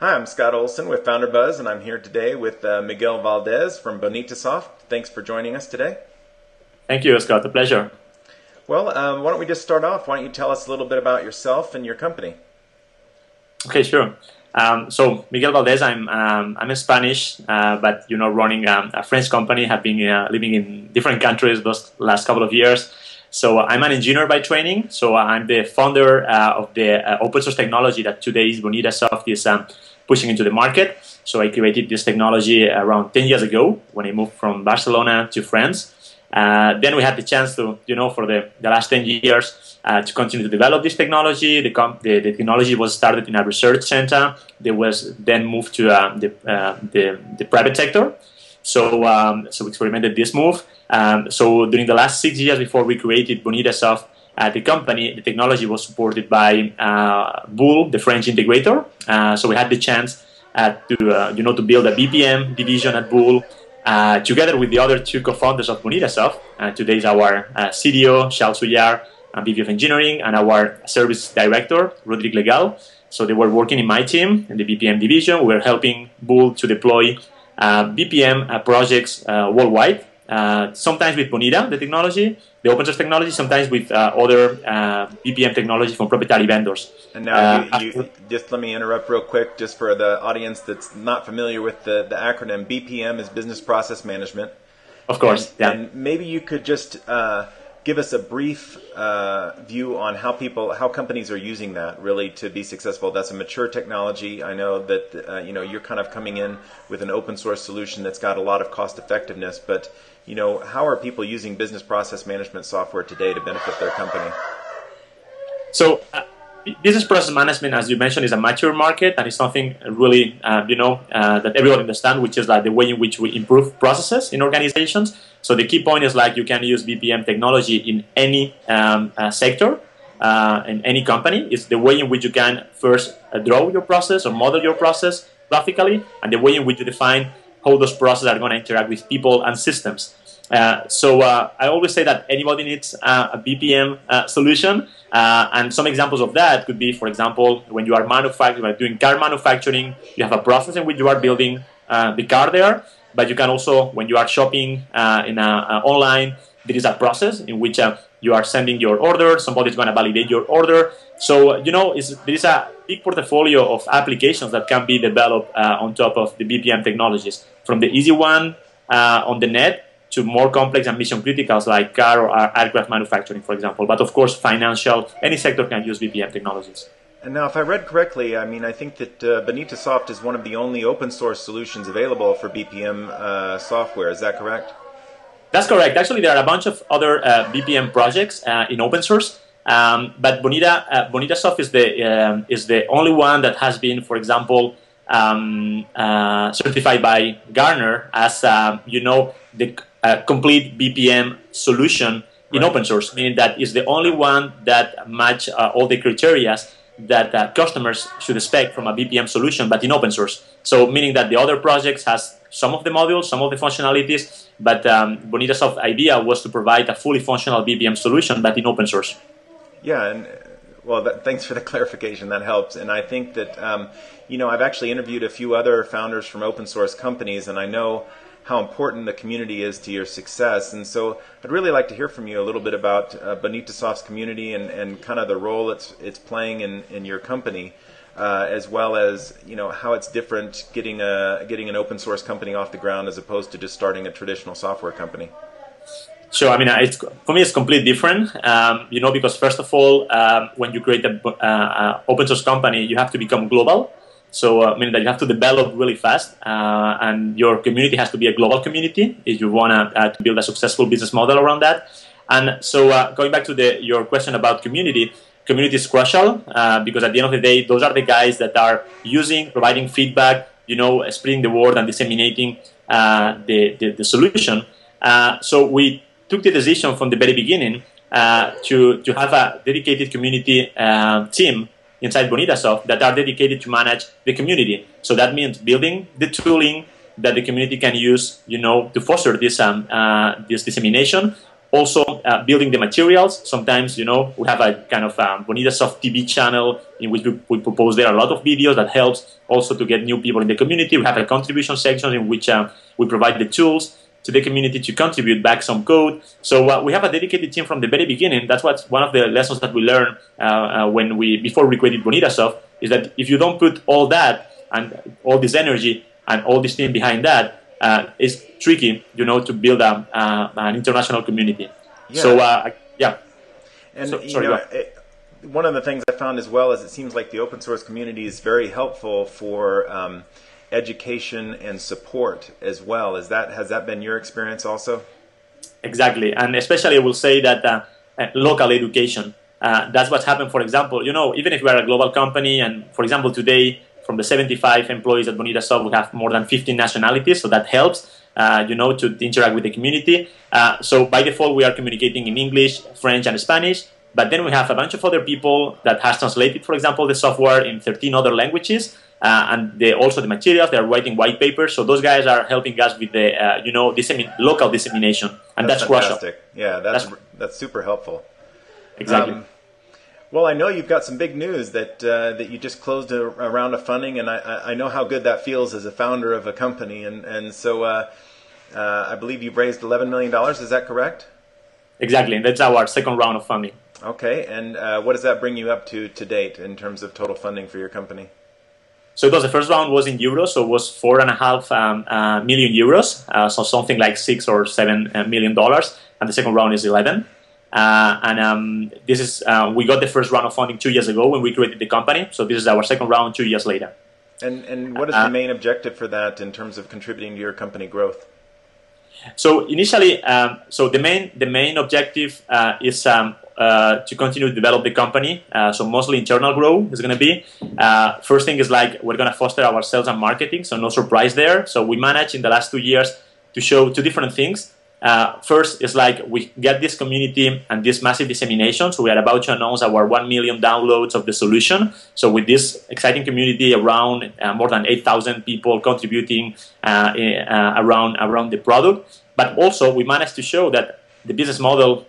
Hi, I'm Scott Olson with Founder Buzz, and I'm here today with uh, Miguel Valdes from Bonitasoft. Thanks for joining us today. Thank you, Scott. A pleasure. Well, um, why don't we just start off? Why don't you tell us a little bit about yourself and your company? Okay, sure. Um, so Miguel Valdes, I'm um, I'm Spanish, uh, but you know, running um, a French company. Have been uh, living in different countries those last couple of years. So I'm an engineer by training. So I'm the founder uh, of the uh, open source technology that today is Bonitasoft is um, pushing into the market. So I created this technology around 10 years ago when I moved from Barcelona to France. Uh, then we had the chance to, you know, for the, the last 10 years uh, to continue to develop this technology. The, com- the, the, technology was started in a research center. There was then moved to uh, the, the, the, private sector. So, um, so we experimented this move. Um, so during the last six years before we created Bonitasoft, uh, the company, the technology was supported by uh, Bull, the French integrator. Uh, so we had the chance uh, to, uh, you know, to build a BPM division at Bull uh, together with the other two co-founders of Bonitasoft. today is our CDO, Charles Souillard, and VP of Engineering, and our service director, Rodrigue Le Gall. So they were working in my team in the BPM division. We were helping Bull to deploy BPM projects worldwide uh, sometimes with Bonita, the technology, the open source technology, sometimes with uh, other uh, BPM technology from proprietary vendors. And now, uh, you, you, just let me interrupt real quick, just for the audience that's not familiar with the, the acronym. BPM is Business Process Management. Of course, and, yeah. And maybe you could just uh, give us a brief uh, view on how people, how companies are using that really to be successful. That's a mature technology. I know that uh, you know you're kind of coming in with an open source solution that's got a lot of cost effectiveness, but you know how are people using business process management software today to benefit their company? So. Business process management, as you mentioned, is a mature market and it's something really, uh, you know, uh, that everyone understands, which is like the way in which we improve processes in organizations. So the key point is like you can use BPM technology in any um, uh, sector, uh, in any company. It's the way in which you can first uh, draw your process or model your process graphically, and the way in which you define how those processes are going to interact with people and systems. Uh, so uh, I always say that anybody needs uh, a BPM uh, solution, uh, and some examples of that could be, for example, when you are manufacturing, doing car manufacturing, you have a process in which you are building the car there, but you can also, when you are shopping in a, online, there is a process in which you are sending your order, somebody's going to validate your order. So, you know, there is a big portfolio of applications that can be developed on top of the BPM technologies, from the easy one on the net to more complex and mission criticals like car or aircraft manufacturing, for example. But of course, financial, any sector can use BPM technologies. And now, if I read correctly, I mean, I think that uh, Bonitasoft is one of the only open source solutions available for BPM uh, software. Is that correct? That's correct. Actually, there are a bunch of other uh, BPM projects uh, in open source, um, but Bonita uh, Bonitasoft is the um, is the only one that has been, for example, um, uh, certified by Gartner as um, you know the a complete BPM solution in open source, meaning that is the only one that match uh, all the criteria that uh, customers should expect from a BPM solution, but in open source. So meaning that the other projects has some of the modules, some of the functionalities, but um, Bonitasoft idea was to provide a fully functional BPM solution, but in open source. Yeah, and well, that, thanks for the clarification. That helps. And I think that um, you know I've actually interviewed a few other founders from open source companies, and I know how important the community is to your success. And so I'd really like to hear from you a little bit about uh, Bonitasoft's community and, and kind of the role it's, it's playing in, in your company. Uh, as well as you know how it's different getting a getting an open source company off the ground as opposed to just starting a traditional software company. Sure. I mean, it's, for me, it's completely different. Um, you know, because first of all, um, when you create an uh, open source company, you have to become global. So uh, meaning that you have to develop really fast, uh, and your community has to be a global community if you want uh, to build a successful business model around that. And so uh, going back to the, your question about community, community is crucial uh, because at the end of the day, those are the guys that are using, providing feedback, you know, spreading the word and disseminating uh, the, the, the, solution. so we took the decision from the very beginning to, to have a dedicated community team inside Bonitasoft that are dedicated to manage the community. So that means building the tooling that the community can use, you know, to foster this um, uh, this dissemination, also uh, building the materials. Sometimes, you know, we have a kind of um, TV channel in which we, we, propose there a lot of videos that helps also to get new people in the community. We have a contribution section in which uh, we provide the tools to the community to contribute back some code. So uh, we have a dedicated team from the very beginning. That's what one of the lessons that we learned uh, uh, when we before we created Bonita Soft is that if you don't put all that and all this energy and all this team behind that, uh, it's tricky, you know, to build a, uh, an international community. Yeah. So uh, yeah. And so, you sorry, know, it, one of the things I found as well is it seems like the open source community is very helpful for um, education and support as well. Is that has that been your experience also? Exactly, and especially I will say that uh, uh, local education. Uh, that's what's happened. For example, you know, even if we are a global company, and for example, today from the 75 employees at Bonita Soft, we have more than 15 nationalities, so that helps. Uh, you know, to, to, interact with the community. Uh, so by default, we are communicating in English, French, and Spanish. But then we have a bunch of other people that has translated, for example, the software in 13 other languages. Uh, and they also the materials. They are writing white papers, so those guys are helping us with the uh, you know dissemin- local dissemination, and that's, that's fantastic. Yeah, that's, that's, that's super helpful. Exactly. Um, well, I know you've got some big news that uh, that you just closed a, a, round of funding, and I, I know how good that feels as a founder of a company, and and so uh, uh, I believe you've raised eleven million dollars. Is that correct? Exactly, and that's our second round of funding. Okay, and uh, what does that bring you up to to date in terms of total funding for your company? So it was the first round was in euros, so it was four and a half um, uh, million euros, uh, so something like six or seven uh, dollars, and the second round is eleven. Uh, and um, this is uh, we got the first round of funding two years ago when we created the company. So this is our second round two years later. And and what is the main objective for that in terms of contributing to your company growth? So initially, um, so the main the main objective uh, is um, uh, to continue to develop the company. Uh, so mostly internal growth is going to be. Uh, first thing is like we're going to foster our sales and marketing. So no surprise there. So we managed in the last two years to show two different things. Uh, first is like we get this community and this massive dissemination. So we are about to announce our 1 million downloads of the solution. So with this exciting community around uh, more than 8,000 people contributing uh, around, around the product. But also we managed to show that the business model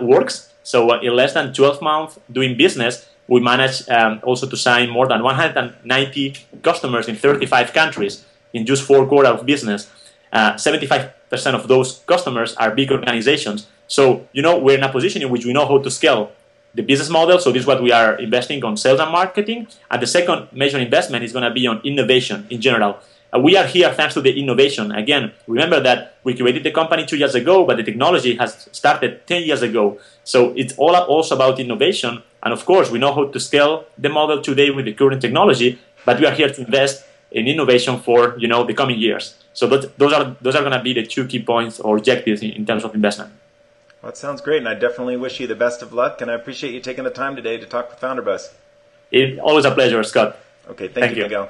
works so uh, in less than 12 months doing business, we managed um, also to sign more than 190 customers in 35 countries in just four quarters of business. Uh, 75% of those customers are big organizations. So, you know, we're in a position in which we know how to scale the business model. So this is what we are investing on sales and marketing. And the second major investment is going to be on innovation in general. Uh, we are here thanks to the innovation. Again, remember that we created the company two years ago, but the technology has started 10 years ago. So it's all also about innovation. And of course, we know how to scale the model today with the current technology, but we are here to invest in innovation for you know the coming years. So that, those are those are going to be the two key points or objectives in, in terms of investment. Well, that sounds great, and I definitely wish you the best of luck. And I appreciate you taking the time today to talk with FounderBuzz. It's always a pleasure, Scott. Okay, thank, thank you, you, Miguel.